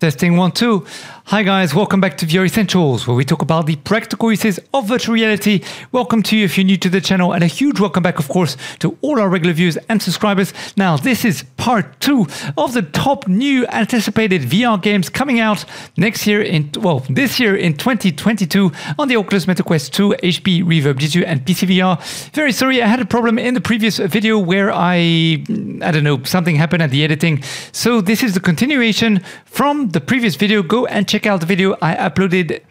Testing one, two. Hi, guys. Welcome back to VR Essentials, where we talk about the practical uses of virtual reality. Welcome to you if you're new to the channel, and a huge welcome back, of course, to all our regular viewers and subscribers. Now, this is part two of the top new anticipated VR games coming out next year in, well, this year in 2022 on the Oculus Meta Quest 2, HP Reverb G2, and PC VR. Very sorry, I had a problem in the previous video where I, I don't know, something happened at the editing. So this is the continuation from the previous video. Go and check out the video I uploaded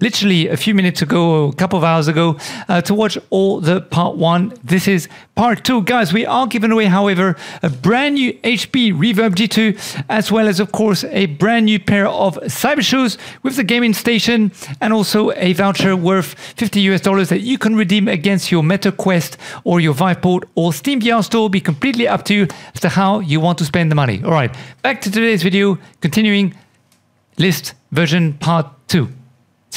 literally a few minutes ago, a couple of hours ago, uh, to watch all the part one. This is part two. Guys, we are giving away, however, a brand new HP Reverb G2, as well as, of course, a brand new pair of cyber shoes with the gaming station, and also a voucher worth 50 US dollars that you can redeem against your Meta Quest or your Viveport or Steam VR store. Be completely up to you as to how you want to spend the money. All right, back to today's video, continuing list version part two.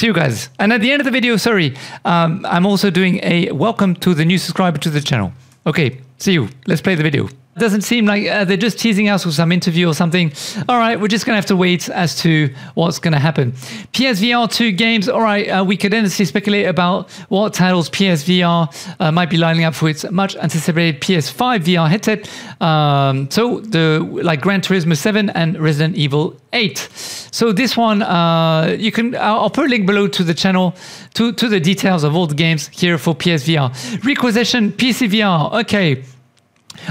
See you guys. And at the end of the video, sorry, um, I'm also doing a welcome to the new subscriber to the channel. Okay, see you. Let's play the video. Doesn't seem like uh, they're just teasing us with some interview or something. All right, we're just going to have to wait as to what's going to happen. PSVR 2 games. All right, uh, we could endlessly speculate about what titles PSVR uh, might be lining up for its much anticipated PS5 VR headset. Um, so, the like Gran Turismo 7 and Resident Evil 8. So, this one, uh, you can, I'll, I'll put a link below to the channel to, to the details of all the games here for PSVR. Requisition PCVR. Okay.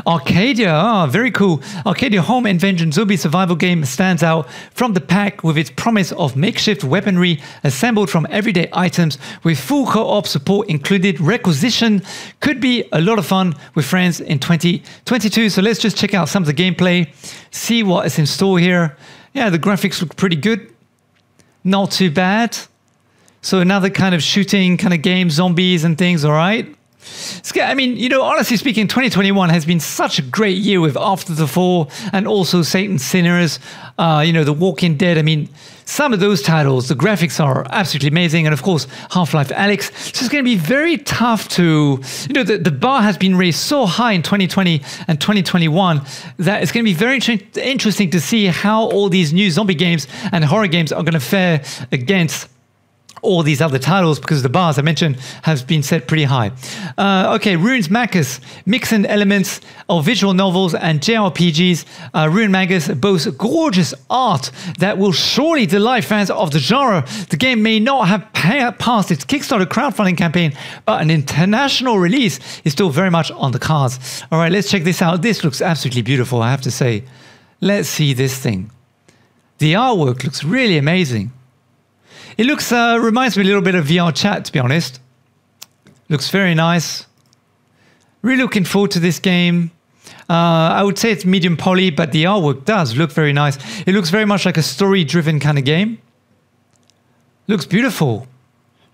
Arcadia, ah, very cool. Arcadia Home Invention Zombie Survival Game stands out from the pack with its promise of makeshift weaponry assembled from everyday items with full co-op support included. Requisition could be a lot of fun with friends in 2022. So let's just check out some of the gameplay, see what is in store here. Yeah, the graphics look pretty good. Not too bad. So another kind of shooting kind of game, zombies and things, all right? I mean, you know, honestly speaking, 2021 has been such a great year with After the Fall and also Saints & Sinners, uh, you know, The Walking Dead. I mean, some of those titles, the graphics are absolutely amazing. And of course, Half Life Alyx. So it's going to be very tough to, you know, the, the bar has been raised so high in 2020 and 2021 that it's going to be very interesting to see how all these new zombie games and horror games are going to fare against all these other titles because the bars I mentioned have been set pretty high. Uh, okay, Ruins Magus, mixing elements of visual novels and JRPGs. Uh, Ruins Magus boasts gorgeous art that will surely delight fans of the genre. The game may not have passed its Kickstarter crowdfunding campaign, but an international release is still very much on the cards. All right, let's check this out. This looks absolutely beautiful, I have to say. Let's see this thing. The artwork looks really amazing. It looks uh, reminds me a little bit of VR chat, to be honest. Looks very nice. Really looking forward to this game. Uh, I would say it's medium poly, but the artwork does look very nice. It looks very much like a story-driven kind of game. Looks beautiful.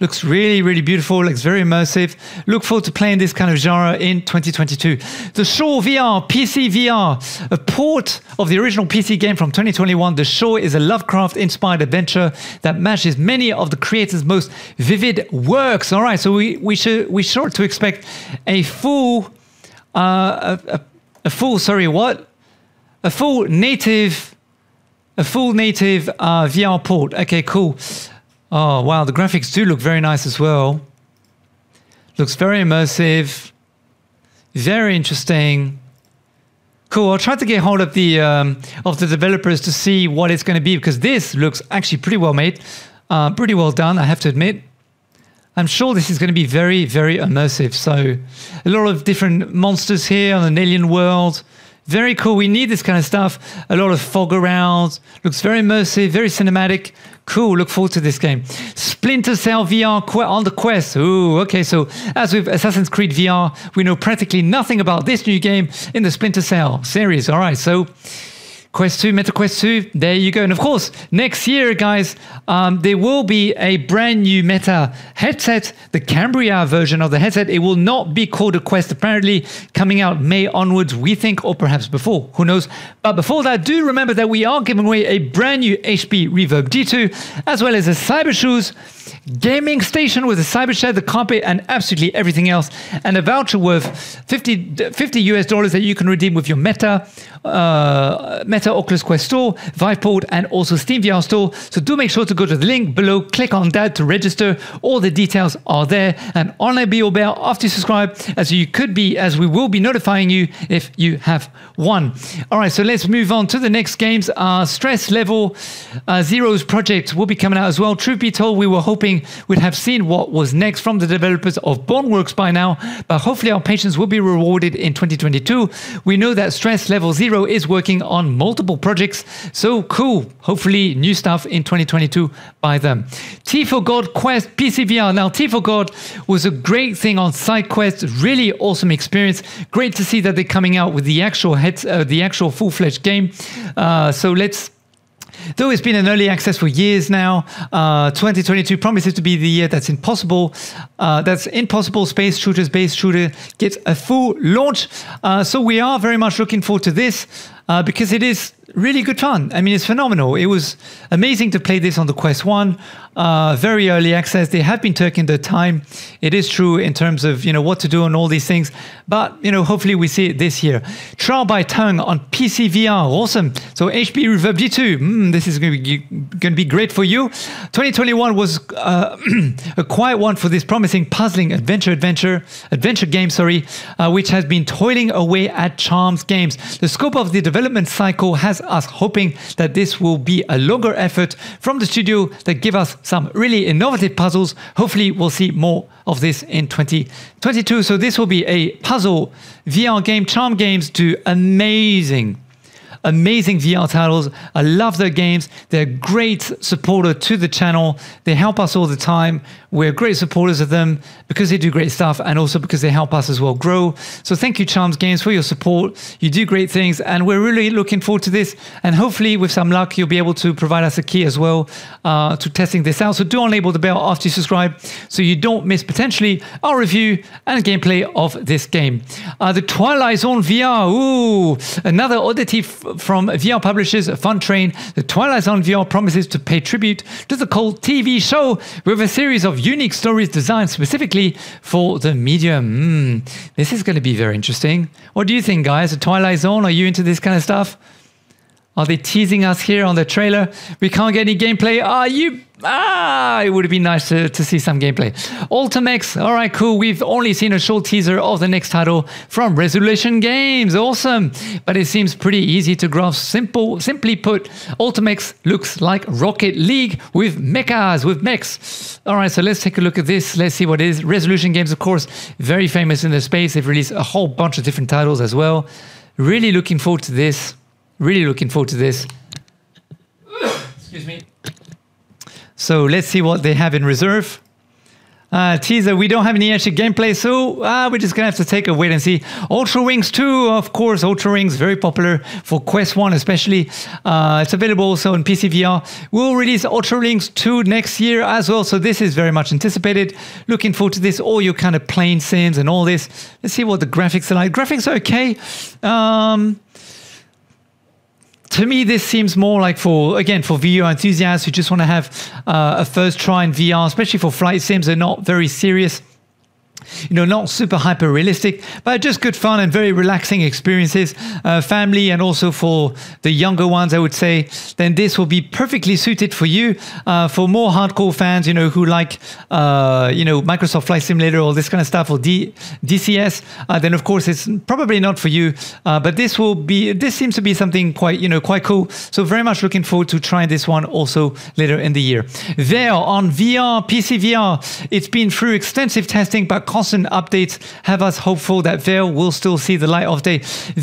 Looks really, really beautiful, looks very immersive. Look forward to playing this kind of genre in 2022. The Shore VR, PC VR, a port of the original PC game from 2021. The Shore is a Lovecraft inspired adventure that matches many of the creator's most vivid works. All right, so we, we should we sure to expect a full, uh, a, a, a full, sorry, what? A full native, a full native uh, VR port. Okay, cool. Oh, wow, the graphics do look very nice as well. Looks very immersive, very interesting. Cool. I'll try to get hold of the um, of the developers to see what it's going to be because this looks actually pretty well made, uh, pretty well done. I have to admit. I'm sure this is going to be very, very immersive. So, a lot of different monsters here on an alien world. Very cool. We need this kind of stuff. A lot of fog around. Looks very immersive, very cinematic. Cool. Look forward to this game. Splinter Cell VR on the Quest. Ooh, okay. So, as with Assassin's Creed VR, we know practically nothing about this new game in the Splinter Cell series. All right. So, Quest 2, Meta Quest 2, there you go. And of course, next year, guys, um, there will be a brand new Meta headset, the Cambria version of the headset. It will not be called a Quest, apparently coming out May onwards, we think, or perhaps before, who knows. But before that, do remember that we are giving away a brand new HP Reverb G2, as well as a Cyber Shoes gaming station with a cyber shed, the carpet, and absolutely everything else, and a voucher worth 50, 50 US dollars that you can redeem with your Meta uh, Meta Meta Oculus Quest Store, Viveport, and also Steam VR Store. So do make sure to go to the link below, click on that to register. All the details are there. And on be your bell after you subscribe, as you could be, as we will be notifying you if you have won. All right, so let's move on to the next games. Uh, Stress Level uh, Zero's project will be coming out as well. Truth be told, we were hoping we'd have seen what was next from the developers of Boneworks by now, but hopefully our patience will be rewarded in 2022. We know that Stress Level Zero is working on multiple projects, so cool. Hopefully, new stuff in 2022 by them. Tea For God Quest PCVR. Now, Tea For God was a great thing on SideQuest. Really awesome experience. Great to see that they're coming out with the actual head, uh, the actual full fledged game. Uh, so let's Though it's been an early access for years now, uh, 2022 promises to be the year that's impossible. Uh, that's impossible space shooters based shooter gets a full launch. Uh, so we are very much looking forward to this uh, because it is really good fun. I mean, it's phenomenal. It was amazing to play this on the Quest 1. Uh, very early access. They have been taking their time. It is true in terms of, you know, what to do and all these things. But, you know, hopefully we see it this year. Trial by Tongue on PC VR. Awesome. So HP Reverb G2. Mm, this is going to be, great for you. 2021 was uh, a quiet one for this promising puzzling adventure adventure adventure game, sorry, uh, which has been toiling away at Charms Games. The scope of the development cycle has us hoping that this will be a longer effort from the studio that give us some really innovative puzzles. Hopefully, we'll see more of this in 2022. So this will be a puzzle VR game. Charm Games do amazing amazing VR titles. I love their games. They're a great supporter to the channel. They help us all the time. We're great supporters of them because they do great stuff and also because they help us as well grow. So thank you, Charms Games, for your support. You do great things, and we're really looking forward to this. And hopefully, with some luck, you'll be able to provide us a key as well uh, to testing this out. So do enable the bell after you subscribe so you don't miss potentially our review and gameplay of this game. Uh, the Twilight Zone VR. Ooh, another oddity from VR publishers Fun Train. The Twilight Zone VR promises to pay tribute to the cult TV show with a series of unique stories designed specifically for the medium. Mm, this is going to be very interesting. What do you think, guys? The Twilight Zone, are you into this kind of stuff? Are they teasing us here on the trailer? We can't get any gameplay. Are you Ah, it would be nice to, to see some gameplay. Ultimechs, all right, cool. We've only seen a short teaser of the next title from Resolution Games. Awesome. But it seems pretty easy to grasp. Simple, simply put, Ultimechs looks like Rocket League with mechas, with mechs. All right, so let's take a look at this. Let's see what it is. Resolution Games, of course, very famous in the space. They've released a whole bunch of different titles as well. Really looking forward to this. Really looking forward to this. Excuse me. So let's see what they have in reserve. Uh, teaser, we don't have any actual gameplay, so uh, we're just gonna have to take a wait and see. Ultra Wings 2, of course, Ultra Wings, very popular for Quest 1 especially. Uh, it's available also on PC VR. We'll release Ultra Wings 2 next year as well, so this is very much anticipated. Looking forward to this, all your kind of plane sims and all this. Let's see what the graphics are like. Graphics are okay. Um, to me, this seems more like for again for VR enthusiasts who just want to have uh, a first try in VR, especially for flight sims. They're not very serious you know, not super hyper realistic, but just good fun and very relaxing experiences. Uh, family and also for the younger ones, I would say, then this will be perfectly suited for you. Uh, for more hardcore fans, you know, who like, uh, you know, Microsoft Flight Simulator, all this kind of stuff, or D- DCS, uh, then of course it's probably not for you. Uh, but this will be, this seems to be something quite, you know, quite cool. So very much looking forward to trying this one also later in the year. There on VR, PC VR, it's been through extensive testing, but constant updates have us hopeful that Vail will still see the light of day.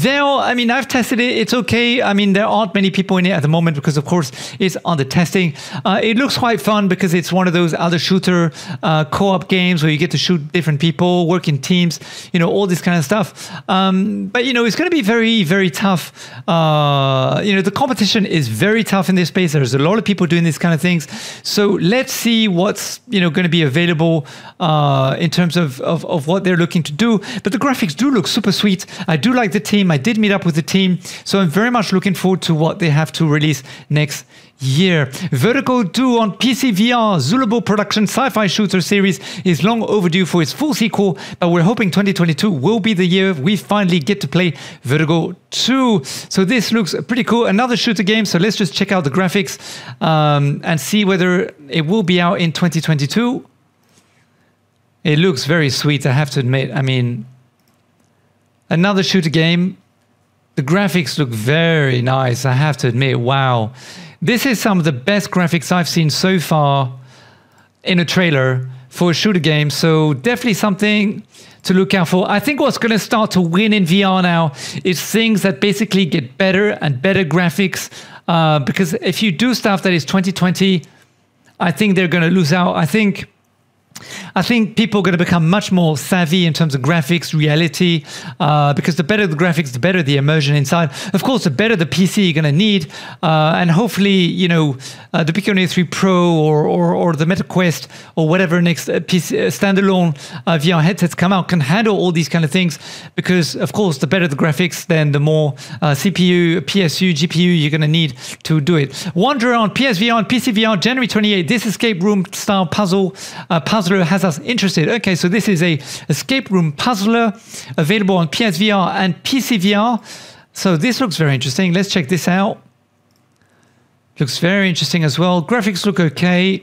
Vail, I mean, I've tested it. It's okay. I mean, there aren't many people in it at the moment because, of course, it's under testing. Uh, it looks quite fun because it's one of those other shooter uh, co-op games where you get to shoot different people, work in teams, you know, all this kind of stuff. Um, but, you know, it's going to be very, very tough. Uh, you know, the competition is very tough in this space. There's a lot of people doing these kind of things. So let's see what's, you know, going to be available uh, in terms of of, of what they're looking to do. But the graphics do look super sweet. I do like the team. I did meet up with the team. So I'm very much looking forward to what they have to release next year. Vertigo 2 on PC VR, Zulubo production sci-fi shooter series is long overdue for its full sequel, but we're hoping 2022 will be the year we finally get to play Vertigo 2. So this looks pretty cool. Another shooter game, so let's just check out the graphics um, and see whether it will be out in 2022. It looks very sweet, I have to admit. I mean, another shooter game. The graphics look very nice, I have to admit. Wow. This is some of the best graphics I've seen so far in a trailer for a shooter game. So definitely something to look out for. I think what's going to start to win in VR now is things that basically get better and better graphics. Uh, because if you do stuff that is 2020, I think they're going to lose out. I think I think people are going to become much more savvy in terms of graphics, reality, uh, because the better the graphics, the better the immersion inside. Of course, the better the PC you're going to need, uh, and hopefully, you know, uh, the Pico Neo 3 Pro or, or, or the MetaQuest or whatever next uh, PC, uh, standalone uh, VR headsets come out can handle all these kind of things. Because of course, the better the graphics, then the more CPU, PSU, GPU you're going to need to do it. Wander on PSVR and PCVR, January 28. This escape room style puzzle puzzle puzzler has us interested. Okay, so this is a escape room puzzler available on PSVR and PCVR. So this looks very interesting. Let's check this out. Looks very interesting as well. Graphics look okay.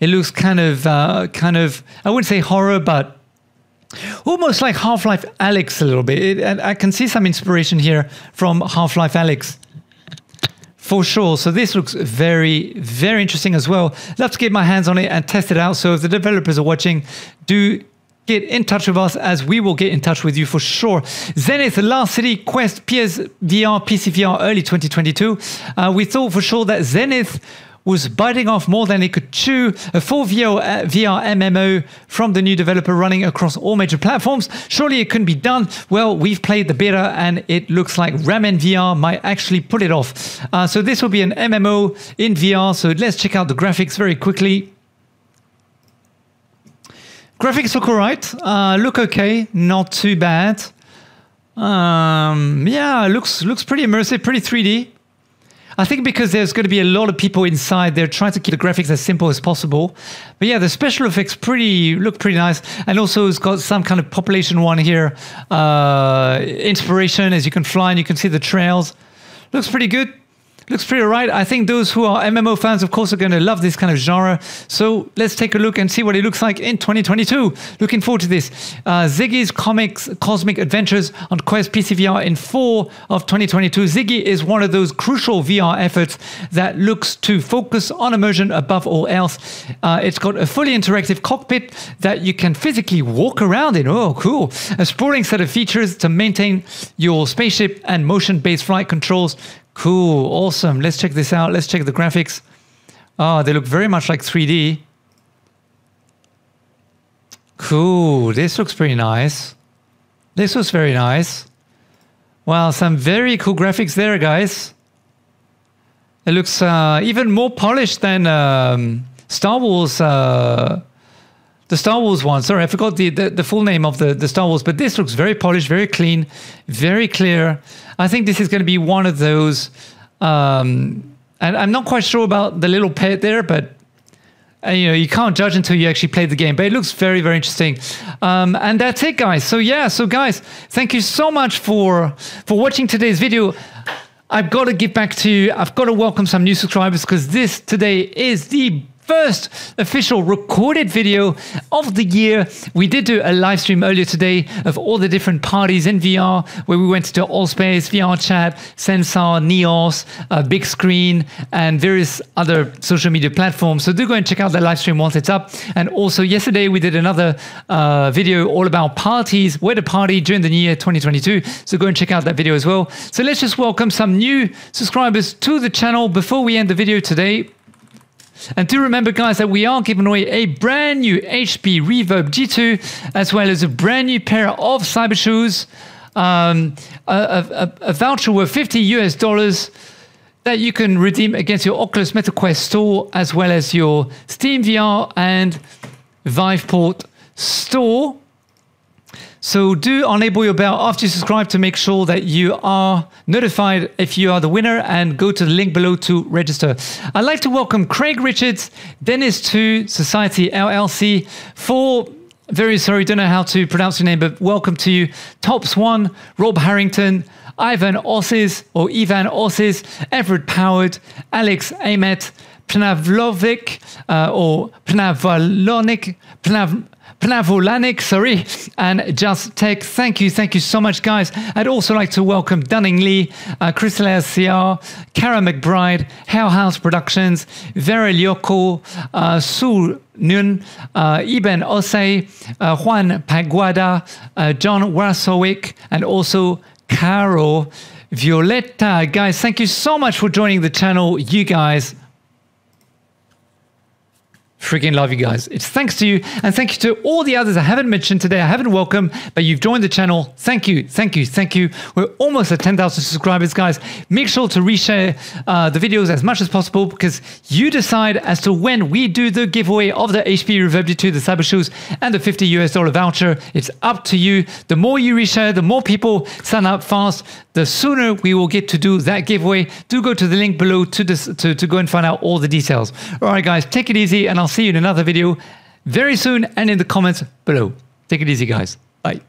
It looks kind of, uh, kind of, I wouldn't say horror, but almost like Half-Life Alyx a little bit. It, and I can see some inspiration here from Half-Life Alyx for sure. So this looks very, very interesting as well. Love to get my hands on it and test it out. So if the developers are watching, do get in touch with us as we will get in touch with you for sure. Zenith, Last City, Quest, PSVR, PCVR, early 2022. Uh, we thought for sure that Zenith was biting off more than it could chew. A full VR, MMO from the new developer running across all major platforms. Surely it couldn't be done. Well, we've played the beta and it looks like Ramen VR might actually pull it off. Uh, so this will be an MMO in VR. So let's check out the graphics very quickly. Graphics look alright, uh, look okay, not too bad. Um, yeah, looks looks pretty immersive, pretty 3D. I think because there's going to be a lot of people inside, they're trying to keep the graphics as simple as possible. But yeah, the special effects pretty look pretty nice, and also it's got some kind of population one here, uh, inspiration as you can fly and you can see the trails. Looks pretty good. Looks pretty right. I think those who are MMO fans, of course, are going to love this kind of genre. So let's take a look and see what it looks like in 2022. Looking forward to this. Uh, Ziggy's Comics Cosmic Adventures on Quest PCVR in 4 of 2022. Ziggy is one of those crucial VR efforts that looks to focus on immersion above all else. Uh, it's got a fully interactive cockpit that you can physically walk around in. Oh, cool. A sprawling set of features to maintain your spaceship and motion-based flight controls Cool, awesome. Let's check this out. Let's check the graphics. Oh, they look very much like 3D. Cool, this looks pretty nice. This was very nice. Wow, some very cool graphics there, guys. It looks uh, even more polished than um, Star Wars, uh, the Star Wars one. Sorry, I forgot the, the, the, full name of the, the Star Wars, but this looks very polished, very clean, very clear. I think this is going to be one of those. Um, and I'm not quite sure about the little pet there, but uh, you know you can't judge until you actually play the game. But it looks very very interesting. Um, and that's it, guys. So yeah, so guys, thank you so much for for watching today's video. I've got to give back to you. I've got to welcome some new subscribers because this today is the first official recorded video of the year. We did do a live stream earlier today of all the different parties in VR where we went to Altspace, VR Chat, Sansar, Neos, uh, Big Screen, and various other social media platforms. So do go and check out the live stream once it's up. And also yesterday we did another uh, video all about parties, where to party during the year 2022. So go and check out that video as well. So let's just welcome some new subscribers to the channel before we end the video today. And do remember, guys, that we are giving away a brand new HP Reverb G2, as well as a brand new pair of cyber shoes, um, a, a, a, voucher worth 50 US dollars that you can redeem against your Oculus MetaQuest store, as well as your Steam VR and Viveport store. So do enable your bell after you subscribe to make sure that you are notified if you are the winner and go to the link below to register. I'd like to welcome Craig Richards, Dennis 2 Society LLC for very sorry, don't know how to pronounce your name, but welcome to you. Tops One, Rob Harrington, Ivan Osses or Ivan Osses, Everett Powered, Alex Amet, Pnavlovic uh, or Pnavalonik, Pnav. Pnavolanik, sorry, and Just Tech. Thank you, thank you so much, guys. I'd also like to welcome Dunning Lee, uh, Crystal CR, Kara McBride, Hell House Productions, Vera Lyoko, uh, Su Nun, uh, Ibn Osei, uh, Juan Paguada, uh, John Warsowick, and also Caro Violetta. Guys, thank you so much for joining the channel. You guys Freaking love you guys. It's thanks to you and thank you to all the others I haven't mentioned today. I haven't welcomed, but you've joined the channel. Thank you, thank you, thank you. We're almost at 10,000 subscribers, guys. Make sure to reshare uh, the videos as much as possible because you decide as to when we do the giveaway of the HP Reverb G2, the Cyber Shoes, and the 50 US dollar voucher. It's up to you. The more you reshare, the more people sign up fast, the sooner we will get to do that giveaway. Do go to the link below to, to, to go and find out all the details. All right, guys, take it easy and I'll see you in another video very soon and in the comments below. Take it easy, guys. Bye.